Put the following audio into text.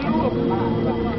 这 路